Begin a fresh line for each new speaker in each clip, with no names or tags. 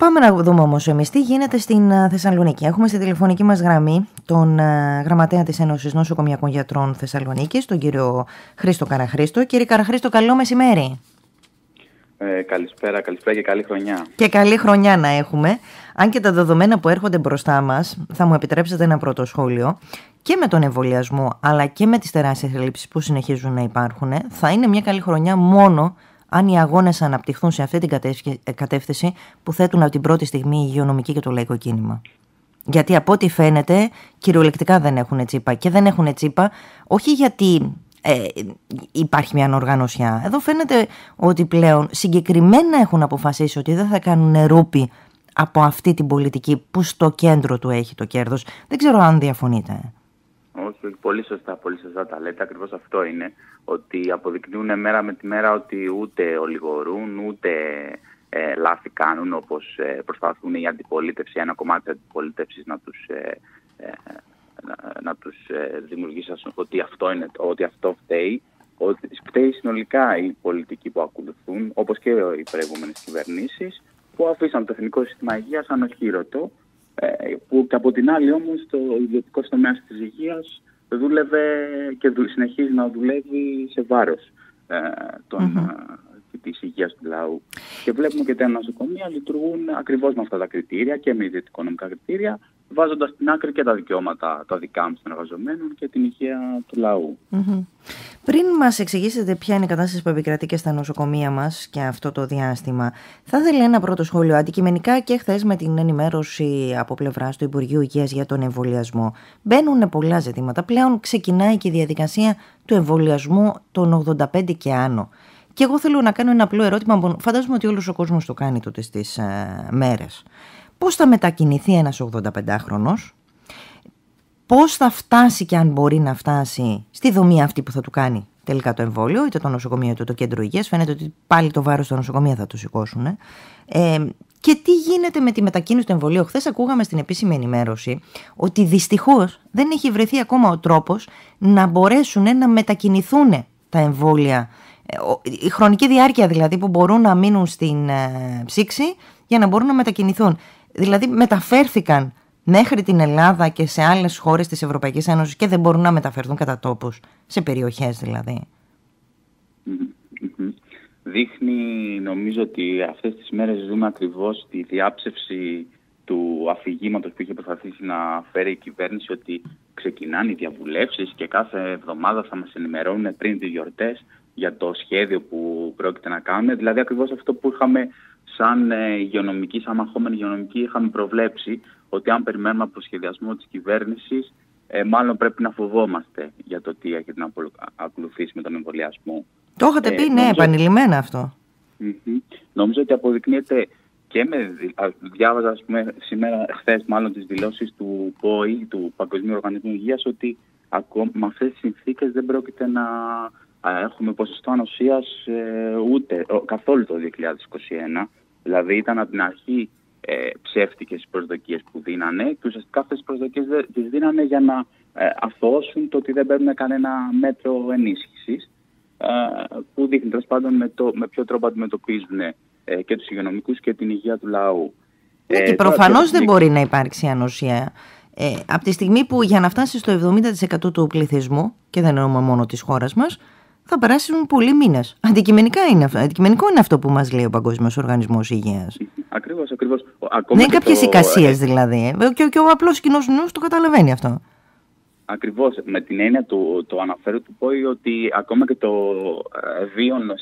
Πάμε να δούμε όμως εμείς τι γίνεται στην ε, Θεσσαλονίκη. Έχουμε στη τηλεφωνική μας γραμμή τον ε, γραμματέα της Ένωσης Νοσοκομιακών Γιατρών Θεσσαλονίκης, τον κύριο Χρήστο Καραχρήστο. Κύριε Καραχρήστο, καλό μεσημέρι.
Ε, καλησπέρα, καλησπέρα και καλή χρονιά.
Και καλή χρονιά να έχουμε. Αν και τα δεδομένα που έρχονται μπροστά μας, θα μου επιτρέψετε ένα πρώτο σχόλιο, και με τον εμβολιασμό αλλά και με τις τεράστιες ελλείψεις που συνεχίζουν να υπάρχουν, θα είναι μια καλή χρονιά μόνο αν οι αγώνες αναπτυχθούν σε αυτή την κατεύθυνση που θέτουν από την πρώτη στιγμή η υγειονομική και το λαϊκό κίνημα. Γιατί από ό,τι φαίνεται, κυριολεκτικά δεν έχουν τσίπα. Και δεν έχουν τσίπα, όχι γιατί ε, υπάρχει μια ανοργανωσιά. Εδώ φαίνεται ότι πλέον συγκεκριμένα έχουν αποφασίσει ότι δεν θα κάνουν ρούπι από αυτή την πολιτική που στο κέντρο του έχει το κέρδος. Δεν ξέρω αν διαφωνείτε.
Όχι, πολύ σωστά, πολύ σωστά τα λέτε. Ακριβώς αυτό είναι. Ότι αποδεικνύουν μέρα με τη μέρα ότι ούτε ολιγορούν, ούτε ε, λάθη κάνουν όπως ε, προσπαθούν η αντιπολίτευση, ένα κομμάτι της αντιπολίτευσης να τους, ε, ε να, να τους ε, δημιουργήσει ότι αυτό, είναι, ότι αυτό φταίει. Ότι φταίει συνολικά η πολιτική που ακολουθούν, όπως και οι προηγούμενες κυβερνήσεις, που αφήσαν το Εθνικό Σύστημα Υγείας ανοχήρωτο ε, που και από την άλλη όμως το ιδιωτικό τομέα της υγείας δούλευε και συνεχίζει να δουλεύει σε βάρος ε, των, mm-hmm. της υγείας του λαού. Και βλέπουμε και τα νοσοκομεία λειτουργούν ακριβώς με αυτά τα κριτήρια και με ιδιωτικό νομικά κριτήρια βάζοντας στην άκρη και τα δικαιώματα τα δικά μου των εργαζομένων και την υγεία του λαού.
Πριν μας εξηγήσετε ποια είναι η κατάσταση που επικρατεί και στα νοσοκομεία μας και αυτό το διάστημα, θα ήθελα ένα πρώτο σχόλιο. Αντικειμενικά και χθες με την ενημέρωση από πλευράς του Υπουργείου Υγείας για τον εμβολιασμό, μπαίνουν πολλά ζητήματα. Πλέον ξεκινάει και η διαδικασία του εμβολιασμού των 85 και άνω. Και εγώ θέλω να κάνω ένα απλό ερώτημα που φαντάζομαι ότι όλος ο κόσμος το κάνει τότε στι ε, μέρες πώς θα μετακινηθεί ένας 85χρονος, πώς θα φτάσει και αν μπορεί να φτάσει στη δομή αυτή που θα του κάνει τελικά το εμβόλιο, είτε το νοσοκομείο είτε το κέντρο υγείας. Φαίνεται ότι πάλι το βάρος στα νοσοκομεία θα το σηκώσουν. Ε, και τι γίνεται με τη μετακίνηση του εμβολίου. Χθες ακούγαμε στην επίσημη ενημέρωση ότι δυστυχώς δεν έχει βρεθεί ακόμα ο τρόπος να μπορέσουν να μετακινηθούν τα εμβόλια. Ε, η χρονική διάρκεια δηλαδή που μπορούν να μείνουν στην ε, ψήξη για να μπορούν να μετακινηθούν δηλαδή μεταφέρθηκαν μέχρι την Ελλάδα και σε άλλες χώρες της Ευρωπαϊκής Ένωσης και δεν μπορούν να μεταφερθούν κατά τόπους, σε περιοχές δηλαδή.
Δείχνει νομίζω ότι αυτές τις μέρες ζούμε ακριβώς τη διάψευση του αφηγήματος που είχε προσπαθήσει να φέρει η κυβέρνηση ότι ξεκινάνε οι διαβουλεύσεις και κάθε εβδομάδα θα μας ενημερώνουν πριν τις γιορτές για το σχέδιο που πρόκειται να κάνουν. Δηλαδή ακριβώς αυτό που είχαμε σαν ε, υγειονομική, σαν μαχόμενη υγειονομική, είχαμε προβλέψει ότι αν περιμένουμε από το σχεδιασμό της κυβέρνησης, ε, μάλλον πρέπει να φοβόμαστε για το τι έχετε να ακολουθήσει με τον εμβολιασμό.
Το είχατε ε, πει, ναι, νομίζω... επανειλημμένα αυτό.
Νομίζω ότι αποδεικνύεται και με, διάβαζα ας πούμε, σήμερα, χθες μάλλον τις δηλώσεις του ΠΟΗ, του Παγκοσμίου Οργανισμού Υγείας, ότι ακόμα, με αυτές τις συνθήκες δεν πρόκειται να έχουμε ποσοστό ανοσίας ε, ούτε, καθόλου το 2021. Δηλαδή ήταν από την αρχή ε, ψεύτικες οι προσδοκίες που δίνανε και ουσιαστικά αυτές τις προσδοκίες τις δίνανε για να ε, αθώσουν το ότι δεν παίρνουν κανένα μέτρο ενίσχυσης ε, που δείχνει τέλος πάντων με, το, με ποιο τρόπο αντιμετωπίζουν ε, και τους υγειονομικούς και την υγεία του λαού.
Ναι, ε, και προφανώς δεν μπορεί να υπάρξει ανοσία. Ε, από τη στιγμή που για να φτάσει στο 70% του πληθυσμού, και δεν εννοούμε μόνο της χώρας μας, θα περάσουν πολλοί μήνες. Αντικειμενικά είναι αυτό. Αντικειμενικό είναι αυτό που μας λέει ο Παγκόσμιος Οργανισμός Υγείας.
Ακριβώς, ακριβώς.
Δεν είναι κάποιες το... εικασίες δηλαδή. Και, και ο απλός κοινός νους το καταλαβαίνει αυτό.
Ακριβώς. Με την έννοια του το αναφέρω του πω ότι ακόμα και το βίωνο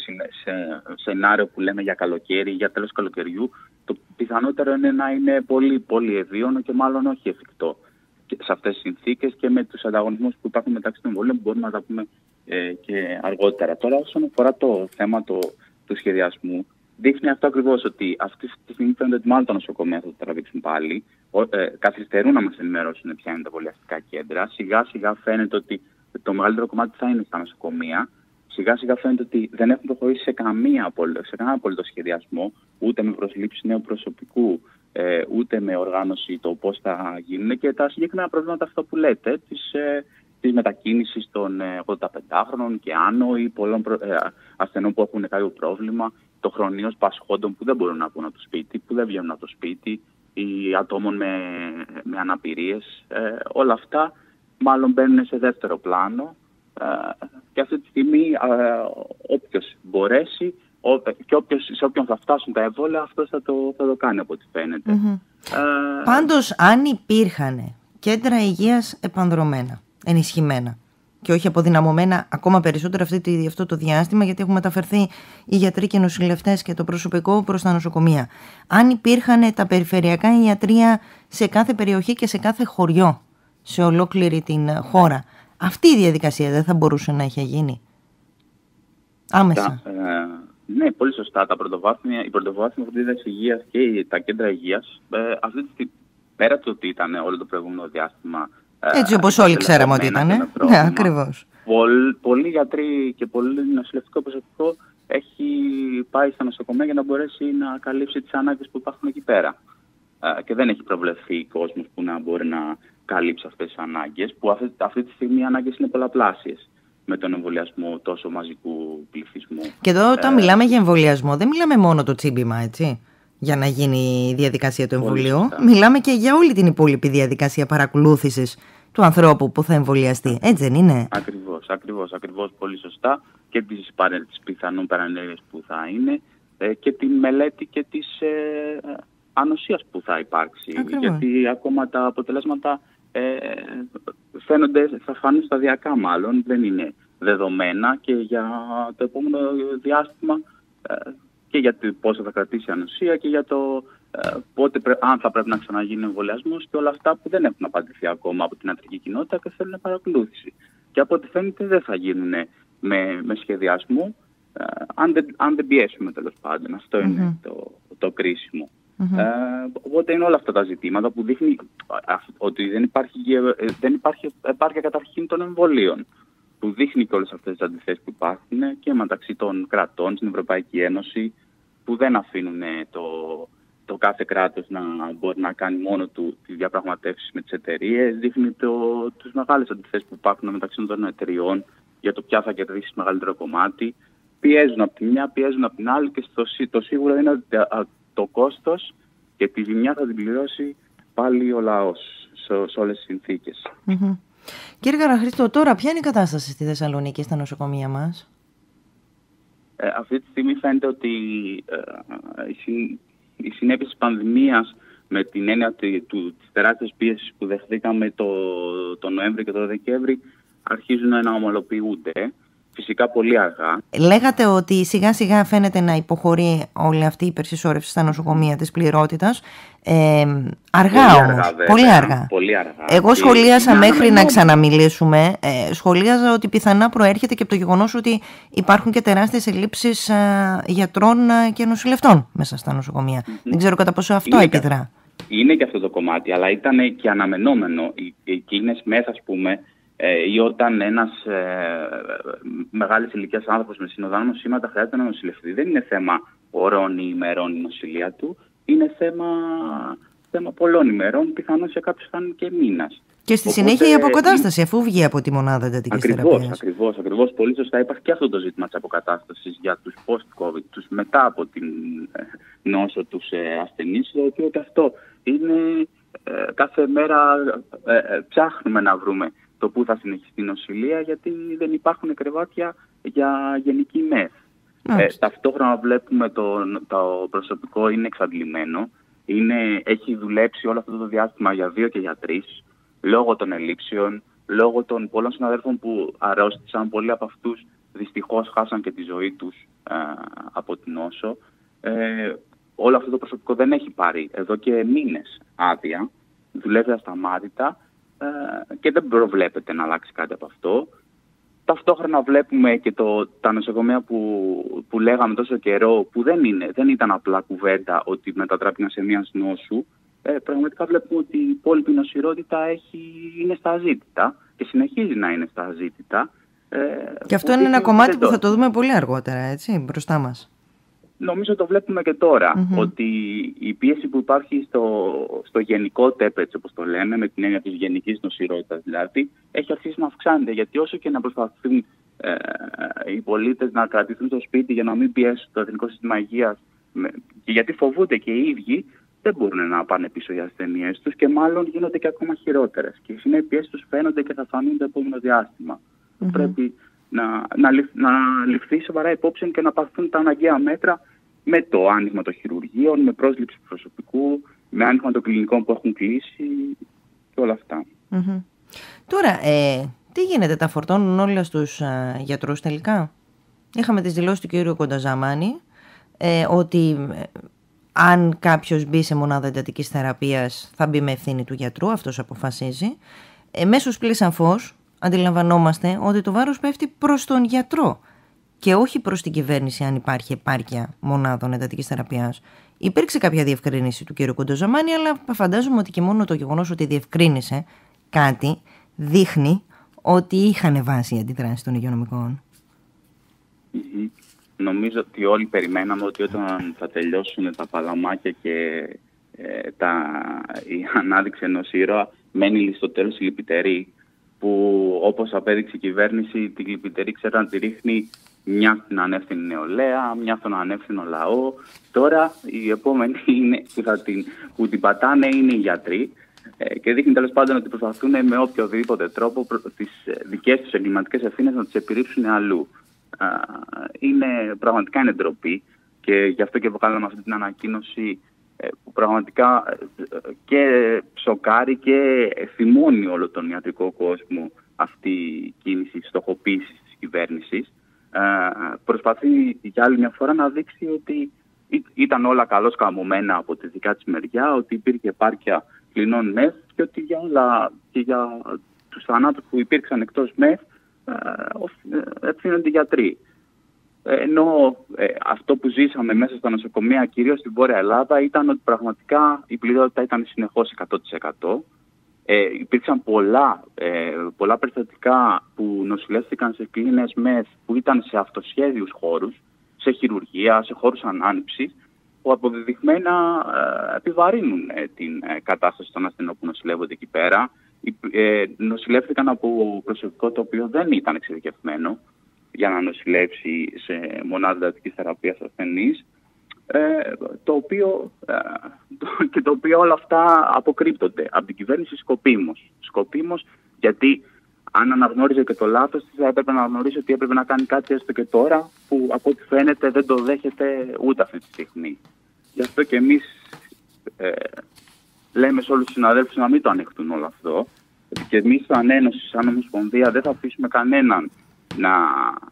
σενάριο που λέμε για καλοκαίρι, για τέλος καλοκαιριού, το πιθανότερο είναι να είναι πολύ, πολύ ευίωνο και μάλλον όχι εφικτό σε αυτές τις συνθήκες και με τους ανταγωνισμούς που υπάρχουν μεταξύ των βολών μπορούμε να τα πούμε ε, και αργότερα. Τώρα όσον αφορά το θέμα το, του σχεδιασμού, δείχνει αυτό ακριβώς ότι αυτή τη στιγμή φαίνεται ότι μάλλον τα νοσοκομεία θα το τραβήξουν πάλι. Ε, καθυστερούν να μας ενημερώσουν ποια είναι τα βολιαστικά κέντρα. Σιγά σιγά φαίνεται ότι το μεγαλύτερο κομμάτι θα είναι στα νοσοκομεία. Σιγά σιγά φαίνεται ότι δεν έχουν προχωρήσει σε, καμία, σε κανένα απόλυτο σχεδιασμό, ούτε με προσλήψεις νέου προσωπικού, ε, ούτε με οργάνωση το πώς θα γίνουν και τα συγκεκριμένα προβλήματα αυτά που λέτε, της, ε, της μετακίνησης των 85χρονων και άνω ή πολλών ασθενών που έχουν κάποιο πρόβλημα, το χρονίος πασχόντων που δεν μπορούν να βγουν από το σπίτι, που δεν βγαίνουν από το σπίτι, ή ατόμων με, με αναπηρίες. όλα αυτά μάλλον μπαίνουν σε δεύτερο πλάνο και αυτή τη στιγμή όποιος μπορέσει και όποιος, σε όποιον θα φτάσουν τα εμβόλια αυτός θα το, θα το κάνει από ό,τι φαίνεται.
Ε, Πάντως αν υπήρχαν κέντρα υγείας επανδρομένα, ενισχυμένα και όχι αποδυναμωμένα ακόμα περισσότερο αυτή, αυτό το διάστημα γιατί έχουν μεταφερθεί οι γιατροί και οι νοσηλευτές και το προσωπικό προς τα νοσοκομεία. Αν υπήρχαν τα περιφερειακά ιατρία σε κάθε περιοχή και σε κάθε χωριό σε ολόκληρη την χώρα αυτή η διαδικασία δεν θα μπορούσε να έχει γίνει; Άμεσα.
Ε, ναι, πολύ σωστά. Τα πρωτοβάθμια, η πρωτοβάθμια φροντίδα υγείας και τα κέντρα υγείας, ε, αυτή τη στιγμή, πέρα του ότι ήταν όλο το προηγούμενο διάστημα.
Ε, Έτσι όπως όλοι ξέραμε ότι ήταν. Ναι, ακριβώς.
Πολλοί γιατροί και πολύ νοσηλευτικό προσωπικό έχει πάει στα νοσοκομεία για να μπορέσει να καλύψει τις ανάγκες που υπάρχουν εκεί πέρα. Ε, και δεν έχει προβλεφθεί κόσμος που να μπορεί να καλύψει αυτές τις ανάγκες, που αυτή, αυτή τη στιγμή οι ανάγκες είναι πολλαπλάσιες με τον εμβολιασμό τόσο μαζικού πληθυσμού.
Και εδώ όταν ε, μιλάμε για εμβολιασμό δεν μιλάμε μόνο το τσίμπημα, έτσι, για να γίνει η διαδικασία του εμβολίου. Μιλάμε και για όλη την υπόλοιπη διαδικασία παρακολούθησης του ανθρώπου που θα εμβολιαστεί. Έτσι δεν είναι;
Ακριβώς, ακριβώς, ακριβώς, πολύ σωστά. Και τις, τις πιθανόν παρανέργειες που θα είναι ε, και τη μελέτη και της ε, ανοσίας που θα υπάρξει. Γιατί ακόμα τα αποτελέσματα ε, φαίνονται, θα φανούν σταδιακά μάλλον, δεν είναι δεδομένα και για το επόμενο διάστημα ε, και για το πόσο θα κρατήσει η ανοσία και για το ε, πότε, αν θα πρέπει να ξαναγίνει ο εμβολιασμός και όλα αυτά που δεν έχουν απαντηθεί ακόμα από την ιατρική κοινότητα και θέλουν παρακολούθηση. Και από ό,τι φαίνεται δεν θα γίνουν με, με σχεδιασμό, ε, αν, δεν, αν δεν πιέσουμε τέλος πάντων. είναι το, το κρίσιμο. Mm-hmm. Ε, οπότε είναι όλα αυτά τα ζητήματα που δείχνει ότι δεν υπάρχει, ε, δεν υπάρχει επάρκεια καταρχήν των εμβολίων. Που δείχνει και όλες αυτές τις αντιθέσεις που υπάρχουν και μεταξύ των κρατών στην Ευρωπαϊκή Ένωση που δεν αφήνουν το, το κάθε κράτος να μπορεί να κάνει μόνο του τη διαπραγματεύσεις με τις εταιρείες. Δείχνει το, τις μεγάλες αντιθέσεις που υπάρχουν μεταξύ των εταιριών για το ποια θα κερδίσει μεγαλύτερο κομμάτι. Πιέζουν από τη μια, πιέζουν από την άλλη και στο, το σίγουρο είναι ότι το κόστος και τη ζημιά θα την πληρώσει πάλι ο λαός σε, σε όλες τις συνθηκες
Κύριε Καραχρήστο, τώρα ποια είναι η κατάσταση στη Θεσσαλονίκη στα νοσοκομεία μας;
Ε, αυτή τη στιγμή φαίνεται ότι ε, οι, οι συνέπειες της πανδημίας με την έννοια του, του, της τεράστιας πίεσης που δεχθήκαμε το, το Νοέμβριο και το Δεκέμβρη αρχίζουν να ομολοποιούνται φυσικά πολύ αργά.
Λέγατε ότι σιγά σιγά φαίνεται να υποχωρεί όλη αυτή η υπερσυσσόρευση στα νοσοκομεία της πληρότητας. Ε, αργά πολύ όμως,
αργά,
πολύ, αργά.
πολύ αργά.
Εγώ σχολίασα μέχρι να ξαναμιλήσουμε, ε, σχολίαζα ότι πιθανά προέρχεται και από το γεγονός ότι υπάρχουν και τεράστιες ελλείψεις ε, γιατρών ε, και νοσηλευτών μέσα στα νοσοκομεία. Δεν ξέρω κατά πόσο αυτό είναι επιδρά.
είναι και αυτό το κομμάτι, αλλά ήταν και αναμενόμενο. Εκείνες μέσα, ας πούμε, ε, ή όταν ένας ε, μεγάλης ηλικίας άνθρωπος με συνοδά σήματα χρειάζεται να νοσηλευτεί. Δεν είναι θέμα ωρών ή ημερών η νοσηλεία του. Είναι θέμα, θέμα πολλών ημερών, πιθανώς σε κάποιους θα είναι και μήνας.
Και στη Οπότε, συνέχεια η αποκατάσταση, αφού βγει από τη μονάδα εντατικής θεραπείας.
Ακριβώς, ακριβώς. Πολύ σωστά. Υπάρχει και αυτό το ζήτημα της αποκατάστασης για τους post-COVID, τους μετά από την ε, νόσο τους ε, ασθενείς, το οποίο και αυτό είναι κάθε μέρα ψάχνουμε να βρούμε το πού θα συνεχιστεί η νοσηλεία γιατί δεν υπάρχουν κρεβάτια για γενική μεθ. Ε, ταυτόχρονα βλέπουμε το, το προσωπικό είναι εξαντλημένο. Είναι, έχει δουλέψει όλο αυτό το διάστημα για δύο και για τρεις, λόγω των ελλείψεων, λόγω των πολλών συναδέλφων που αρρώστησαν. Πολλοί από αυτούς δυστυχώς χάσαν και τη ζωή τους ε, από την νόσο. Ε, όλο αυτό το προσωπικό δεν έχει πάρει εδώ και μήνες άδεια. Δουλεύει ασταμάτητα ε, και δεν προβλέπεται να αλλάξει κάτι από αυτό. Ταυτόχρονα βλέπουμε και το, τα νοσοκομεία που, που λέγαμε τόσο καιρό, που δεν, είναι, δεν ήταν απλά κουβέντα ότι μετατράπηκαν σε μια νόσου. Ε, πραγματικά βλέπουμε ότι η υπόλοιπη νοσηρότητα έχει, είναι στα αζήτητα και συνεχίζει να είναι στα αζήτητα.
Ε, και αυτό είναι ένα κομμάτι που θα το δούμε πολύ αργότερα, έτσι, μπροστά μας.
Νομίζω το βλέπουμε και τωρα ότι η πίεση που υπάρχει στο, στο γενικό ΤΕΠ, έτσι όπως το λέμε, με την έννοια της γενικής νοσηρότητας δηλαδή, έχει αρχίσει να αυξάνεται, γιατί όσο και να προσπαθούν ε, οι πολίτες να κρατηθούν στο σπίτι για να μην πιέσουν το εθνικό σύστημα υγείας και γιατί φοβούνται και οι ίδιοι, δεν μπορούν να πάνε πίσω οι ασθενείε τους και μάλλον γίνονται και ακόμα χειρότερες. Και οι συνέπειε τους φαίνονται και θα φανούν το επόμενο Πρέπει να, να, να ληφθεί σοβαρά υπόψη και να πάρθουν τα αναγκαία μέτρα με το άνοιγμα των χειρουργείων, με πρόσληψη προσωπικού, με άνοιγμα των κλινικών που έχουν κλείσει και όλα
Τώρα, ε, τι γίνεται, τα φορτώνουν όλα στους α, γιατρούς τελικά; Είχαμε τις δηλώσεις του κ. Κονταζαμάνη ε, ότι ε, αν κάποιος μπει σε μονάδα εντατικής θεραπείας θα μπει με ευθύνη του γιατρού, αυτός αποφασίζει. Εμέσως πλήσαν φως, αντιλαμβανόμαστε ότι το βάρος πέφτει προς τον γιατρό και όχι προς την κυβέρνηση αν υπάρχει επάρκεια μονάδων εντατικής θεραπείας. Υπήρξε κάποια διευκρίνηση του κ. Κοντοζαμάνη, αλλά φαντάζομαι ότι και μόνο το γεγονός ότι διευκρίνησε κάτι δείχνει ότι είχαν βάσει οι αντιδράσεις των υγειονομικών.
Νομίζω ότι όλοι περιμέναμε ότι όταν θα τελειώσουν τα παλαμάκια και ε, τα, η ανάδειξη ενός ήρωα μένει στο τέλος η λυπητερή που όπως απέδειξε η κυβέρνηση την λυπητερή ξέρει να τη ρίχνει μιας στην ανεύθυνη νεολαία, μιας στον ανεύθυνο λαός. Τώρα οι επόμενοι είναι, που, θα την, που την πατάνε είναι οι γιατροί ε, και δείχνει τέλος πάντων ότι προσπαθούν με οποιοδήποτε τρόπο τις δικές τους εγκληματικές ευθύνες να τις επιρρύψουν αλλού. Είναι, πραγματικά είναι ντροπή και γι' αυτό και βγάλαμε αυτή την ανακοίνωση ε, που πραγματικά ε, και σοκάρει και θυμώνει όλο τον ιατρικό κόσμο αυτή η κίνηση στοχοποίησης της κυβέρνησης. Προσπαθεί για άλλη μια φορά να δείξει ότι ήταν όλα καλώς καμωμένα από τη δικά της μεριά, ότι υπήρχε επάρκεια κλινών ΜΕΘ και ότι για όλα και για τους θανάτους που υπήρξαν εκτός ΜΕΘ ευθύνονται οι γιατροί. Ενώ ε, αυτό που ζήσαμε μέσα στα νοσοκομεία, κυρίως στην Βόρεια Ελλάδα, ήταν ότι πραγματικά η πληρότητα ήταν συνεχώς 100%. Ε, υπήρξαν πολλά, ε, πολλά περιστατικά που νοσηλεύτηκαν σε κλίνες ΜΕΘ που ήταν σε αυτοσχέδιους χώρους, σε χειρουργία, σε χώρους ανάνυψης, που αποδεδειγμένα ε, επιβαρύνουν ε, την ε, κατάσταση των ασθενών που νοσηλεύονται εκεί πέρα. Ε, νοσηλεύτηκαν από προσωπικό το οποίο δεν ήταν εξειδικευμένο για να νοσηλεύσει σε μονάδα δατικής θεραπείας ασθενής ε, το οποίο, ε, το, και το οποίο όλα αυτά αποκρύπτονται από την κυβέρνηση σκοπίμως. Σκοπίμως γιατί αν αναγνώριζε και το λάθος της θα έπρεπε να αναγνωρίσει ότι έπρεπε να κάνει κάτι έστω και τώρα που από ό,τι φαίνεται δεν το δέχεται ούτε αυτή τη στιγμή. Γι' αυτό και εμείς ε, λέμε σε όλους τους συναδέλφους να μην το ανεχτούν όλο αυτό και εμείς σαν Ένωση, σαν Ομοσπονδία δεν θα αφήσουμε κανέναν να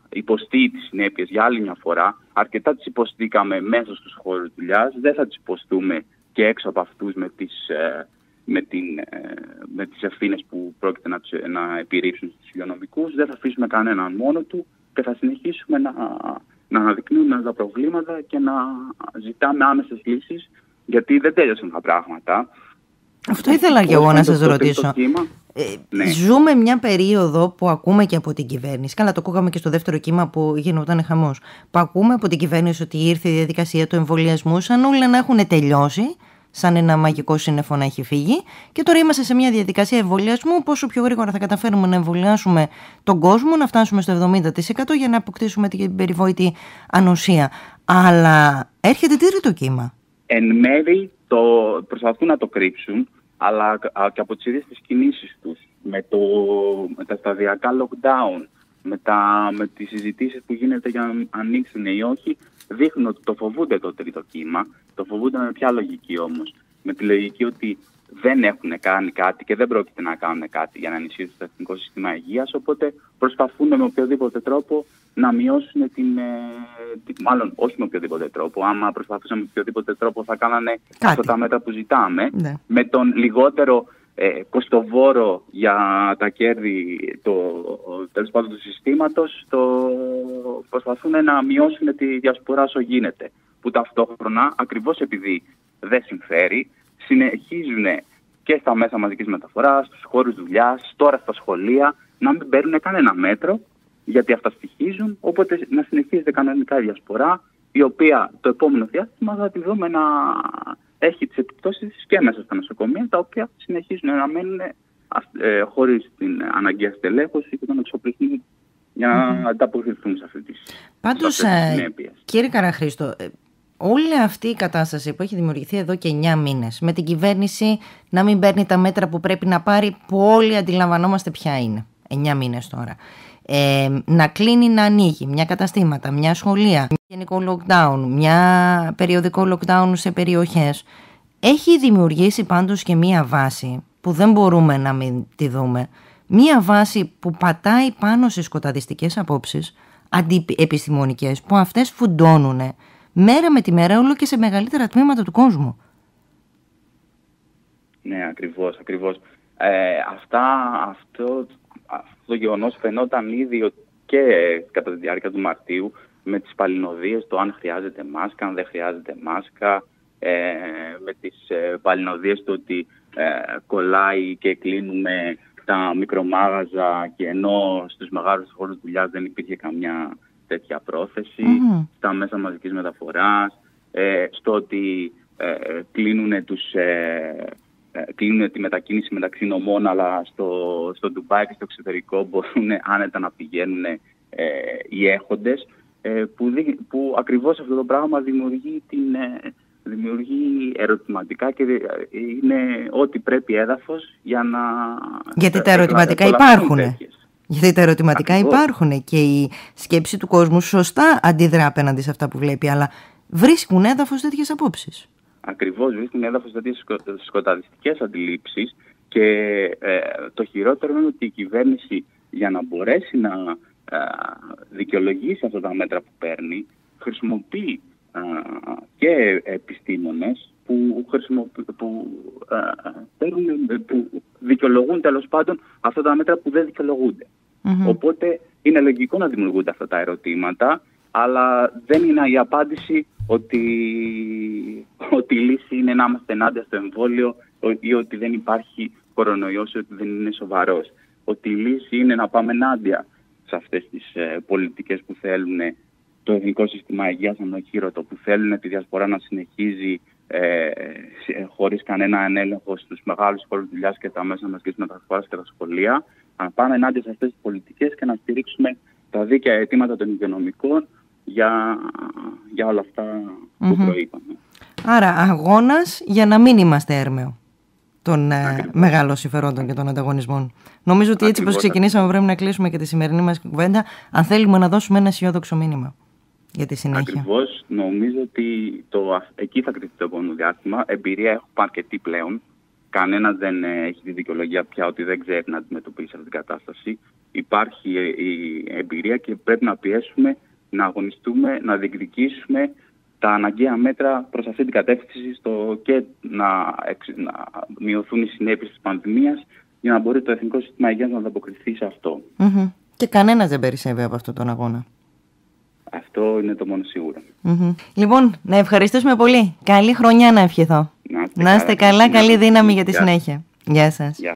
υποστεί τις συνέπειες για άλλη μια φορά. Αρκετά τις υποστήκαμε μέσα στους χώρους δουλειάς, δεν θα τις υποστούμε και έξω από αυτούς με τις, ε, με, την, ε, με τις ευθύνες που πρόκειται να, να επιρρύψουν στους υγειονομικούς. Δεν θα αφήσουμε κανέναν μόνο του και θα συνεχίσουμε να, να αναδεικνύουμε τα προβλήματα και να ζητάμε άμεσες λύσεις γιατί δεν τέλειωσαν τα πράγματα.
Αυτό ήθελα και εγώ να σας ρωτήσω. Ε, ναι. Ζούμε μια περίοδο που ακούμε και από την κυβέρνηση. Καλά, το ακούγαμε και στο δεύτερο κύμα που γινόταν χαμός. Που ακούμε από την κυβέρνηση ότι ήρθε η διαδικασία του εμβολιασμού, σαν όλα να έχουν τελειώσει σαν ένα μαγικό σύννεφο να έχει φύγει. Και τώρα είμαστε σε μια διαδικασία εμβολιασμού. Πόσο πιο γρήγορα θα καταφέρουμε να εμβολιάσουμε τον κόσμο, να φτάσουμε στο 70% για να αποκτήσουμε την περιβόητη ανοσία. Αλλά έρχεται τρίτο κύμα.
Εν μέρη το προσπαθούν να το κρύψουν, αλλά και από τις ίδιες τις κινήσεις τους, με, με τα σταδιακά lockdown, με, τα, με τις συζητήσεις που γίνεται για να ανοίξουν ή όχι, δείχνουν ότι το φοβούνται το τρίτο κύμα. Το φοβούνται με ποια λογική όμως; Με τη λογική ότι δεν έχουν κάνει κάτι και δεν πρόκειται να κάνουν κάτι για να ενισχύσουν το εθνικό σύστημα υγείας. Οπότε προσπαθούν με οποιοδήποτε τρόπο να μειώσουν την. Ε, μάλλον όχι με οποιοδήποτε τρόπο. Άμα προσπαθούσαν με οποιοδήποτε τρόπο θα κάνανε αυτά τα μέτρα που ζητάμε. Ναι. Με τον λιγότερο ε, κοστοβόρο για τα κέρδη το, τέλος πάντων του συστήματος το προσπαθούν να μειώσουν τη διασπορά όσο γίνεται που ταυτόχρονα ακριβώς επειδή δεν συμφέρει συνεχίζουν και στα μέσα μαζικής μεταφοράς, στους χώρους δουλειάς, τώρα στα σχολεία να μην παίρνουν κανένα μέτρο γιατί αυτά στοιχίζουν οπότε να συνεχίζεται κανονικά η διασπορά η οποία το επόμενο διάστημα θα τη δούμε να έχει τις επιπτώσεις της και μέσα στα νοσοκομεία, τα οποία συνεχίζουν να μένουν ε, χωρίς την αναγκαία στελέχωση και τον εξοπλισμό για να mm-hmm. ανταποκριθούν σε αυτή τη
Πάντως, ε, κύριε Καραχρήστο, ε, όλη αυτή η κατάσταση που έχει δημιουργηθεί εδώ και 9 μήνες με την κυβέρνηση να μην παίρνει τα μέτρα που πρέπει να πάρει που όλοι αντιλαμβανόμαστε ποια είναι. 9 μήνες τώρα. Ε, να κλείνει να ανοίγει μια καταστήματα, μια σχολεία, μια γενικό lockdown, μια περιοδικό lockdown σε περιοχές έχει δημιουργήσει πάντως και μια βάση που δεν μπορούμε να μην τη δούμε. Μια βάση που πατάει πάνω σε σκοταδιστικές απόψεις αντιεπιστημονικές που αυτές φουντώνουν μέρα με τη μέρα όλο και σε μεγαλύτερα τμήματα του κόσμου.
Ναι, ακριβώς, ακριβώς. Ε, αυτά, αυτό, αυτό το γεγονός φαινόταν ήδη και κατά τη διάρκεια του Μαρτίου με τις παλινοδίες, το αν χρειάζεται μάσκα, αν δεν χρειάζεται μάσκα, ε, με τις ε, παλινοδίες του ότι ε, κολλάει και κλείνουμε τα μικρομάγαζα και ενώ στους μεγάλους χώρους δουλειάς δεν υπήρχε καμιά τέτοια στα μέσα μαζικής μεταφοράς, ε, στο ότι ε, κλείνουν, τους, ε, ε, κλείνουν τη μετακίνηση μεταξύ νομών, αλλά στο, στο Ντουμπάι και στο εξωτερικό μπορούν άνετα να πηγαίνουν ε, οι έχοντες, ε, που, που ακριβώς αυτό το πράγμα δημιουργεί την δημιουργεί ερωτηματικά και είναι ό,τι πρέπει έδαφος για να...
Γιατί τα ερωτηματικά υπάρχουν. Γιατί τα ερωτηματικά υπάρχουν και η σκέψη του κόσμου σωστά αντιδρά απέναντι σε αυτά που βλέπει, αλλά βρίσκουν έδαφος τέτοιες απόψεις.
Ακριβώς, βρίσκουν έδαφος τέτοιες σκοταδιστικές αντιλήψεις και ε, το χειρότερο είναι ότι η κυβέρνηση για να μπορέσει να ε, δικαιολογήσει αυτά τα μέτρα που παίρνει χρησιμοποιεί και επιστήμονες που, που, που δικαιολογούν τέλος πάντων αυτά τα μέτρα που δεν δικαιολογουνται Οπότε είναι λογικό να δημιουργούνται αυτά τα ερωτήματα, αλλά δεν είναι η απάντηση ότι, ότι η λύση είναι να είμαστε ενάντια στο εμβόλιο ή ότι δεν υπάρχει κορονοϊός ή ότι δεν είναι σοβαρός. Ότι η λύση είναι να πάμε ενάντια σε αυτές τις ε, πολιτικές που θέλουν το Εθνικό Σύστημα Υγείας ανοχήρωτο που θέλουν τη διασπορά να συνεχίζει ε, χωρίς κανένα ανέλεγχο στους μεγάλους χώρους δουλειάς και τα μέσα μαζικής μεταφοράς και τα σχολεία, να πάμε ενάντια σε αυτές τις πολιτικές και να στηρίξουμε τα δίκαια αιτήματα των υγειονομικών για, για όλα αυτά που mm-hmm. προείπαμε.
Άρα αγώνας για να μην είμαστε έρμεο των ε, μεγάλων συμφερόντων και των ανταγωνισμών. Νομίζω ότι έτσι όπως ξεκινήσαμε πρέπει να κλείσουμε και τη σημερινή μας κουβέντα αν θέλουμε να δώσουμε ένα αισιόδοξο μήνυμα για τη συνέχεια.
Ακριβώς. Νομίζω ότι το, εκεί θα κρυφτεί το επόμενο διάστημα. Εμπειρία έχω αρκετή πλέον. Κανένας δεν ε, έχει τη δικαιολογία πια ότι δεν ξέρει να αντιμετωπίσει αυτή την κατάσταση. Υπάρχει ε, η εμπειρία και πρέπει να πιέσουμε, να αγωνιστούμε, να διεκδικήσουμε τα αναγκαία μέτρα προς αυτή την κατεύθυνση στο και να, να μειωθούν οι συνέπειες της πανδημίας για να μπορεί το Εθνικό Σύστημα Υγείας να ανταποκριθεί σε αυτό.
Mm-hmm. Και κανένας δεν περισσεύει από αυτόν τον αγώνα.
Αυτό είναι το μόνο
Λοιπόν, να ευχαριστήσουμε πολύ. Καλή χρονιά να ευχηθώ. Να είστε, καλά, καλή δύναμη για τη συνέχεια. Γεια σας.